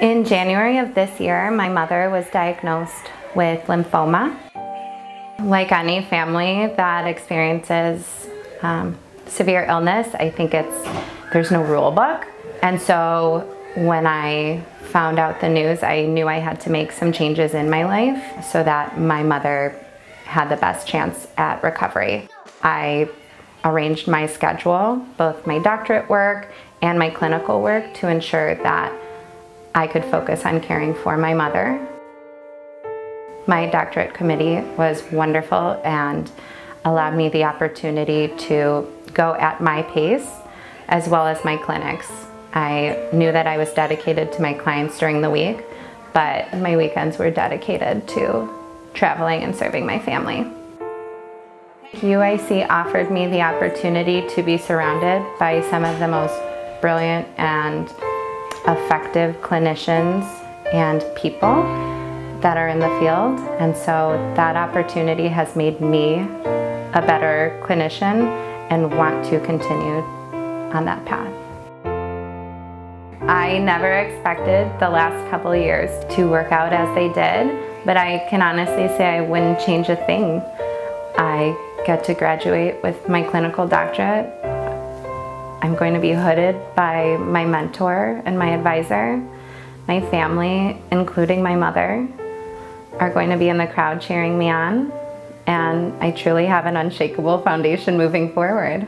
In January of this year, my mother was diagnosed with lymphoma. Like any family that experiences um, severe illness, I think it's there's no rule book. And so when I found out the news, I knew I had to make some changes in my life so that my mother had the best chance at recovery. I arranged my schedule, both my doctorate work and my clinical work, to ensure that I could focus on caring for my mother. My doctorate committee was wonderful and allowed me the opportunity to go at my pace as well as my clinics. I knew that I was dedicated to my clients during the week, but my weekends were dedicated to traveling and serving my family. UIC offered me the opportunity to be surrounded by some of the most brilliant and effective clinicians and people that are in the field. And so that opportunity has made me a better clinician and want to continue on that path. I never expected the last couple years to work out as they did, but I can honestly say I wouldn't change a thing. I get to graduate with my clinical doctorate. I'm going to be hooded by my mentor and my advisor. My family, including my mother, are going to be in the crowd cheering me on, and I truly have an unshakable foundation moving forward.